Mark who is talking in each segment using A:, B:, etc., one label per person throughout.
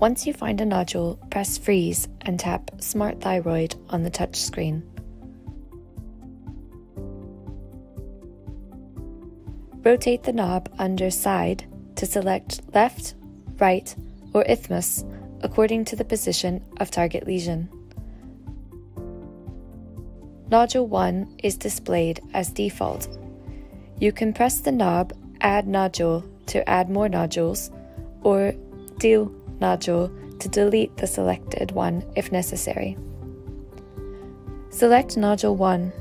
A: Once you find a nodule, press Freeze and tap Smart Thyroid on the touch screen. Rotate the knob under Side to select Left, Right, or Isthmus according to the position of target lesion. Nodule 1 is displayed as default. You can press the knob Add Nodule to add more nodules, or Delete nodule to delete the selected one if necessary. Select nodule 1.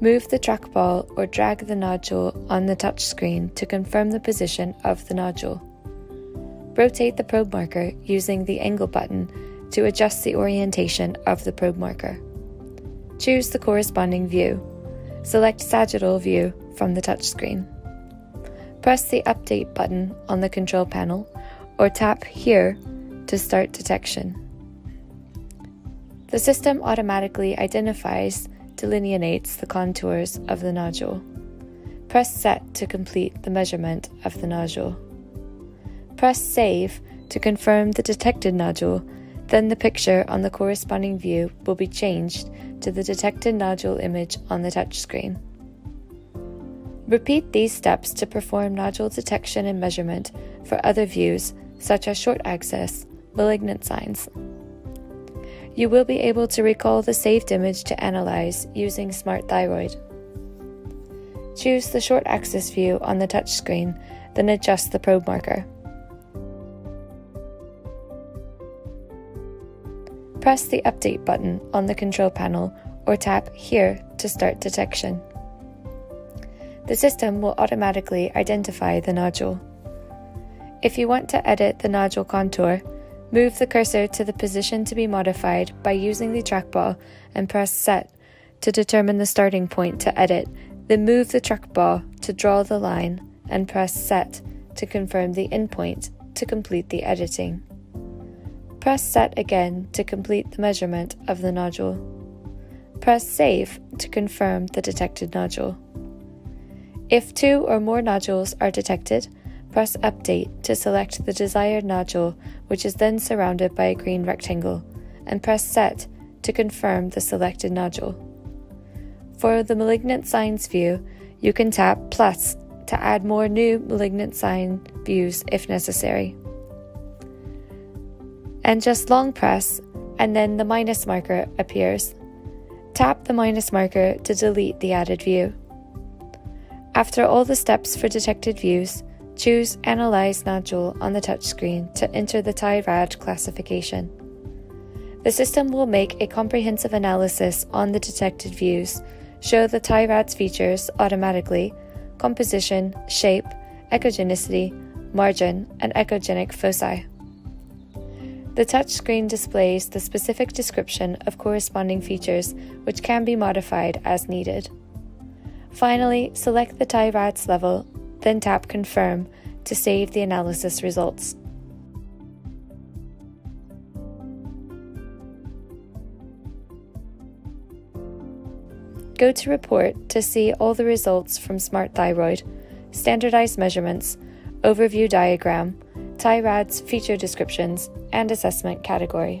A: Move the trackball or drag the nodule on the touchscreen to confirm the position of the nodule. Rotate the probe marker using the angle button to adjust the orientation of the probe marker. Choose the corresponding view. Select Sagittal View from the touchscreen. Press the Update button on the control panel or tap Here to start detection. The system automatically identifies, delineates the contours of the nodule. Press Set to complete the measurement of the nodule. Press Save to confirm the detected nodule, then the picture on the corresponding view will be changed to the detected nodule image on the touchscreen. Repeat these steps to perform nodule detection and measurement for other views, such as short axis, malignant signs. You will be able to recall the saved image to analyze using Smart Thyroid. Choose the short axis view on the touchscreen, then adjust the probe marker. Press the Update button on the control panel or tap Here to start detection. The system will automatically identify the nodule. If you want to edit the nodule contour, Move the cursor to the position to be modified by using the trackball and press Set to determine the starting point to edit, then move the trackball to draw the line and press Set to confirm the endpoint to complete the editing. Press Set again to complete the measurement of the nodule. Press Save to confirm the detected nodule. If two or more nodules are detected, Press Update to select the desired nodule, which is then surrounded by a green rectangle, and press Set to confirm the selected nodule. For the malignant signs view, you can tap plus to add more new malignant sign views if necessary. And just long press, and then the minus marker appears. Tap the minus marker to delete the added view. After all the steps for detected views, Choose Analyze Nodule on the touchscreen to enter the TIRAD classification. The system will make a comprehensive analysis on the detected views, show the TIRADS features automatically, composition, shape, echogenicity, margin, and echogenic foci. The touchscreen displays the specific description of corresponding features which can be modified as needed. Finally, select the TIRADS level then tap Confirm to save the analysis results. Go to Report to see all the results from Smart Thyroid, standardized measurements, overview diagram, TIRADS feature descriptions, and assessment category.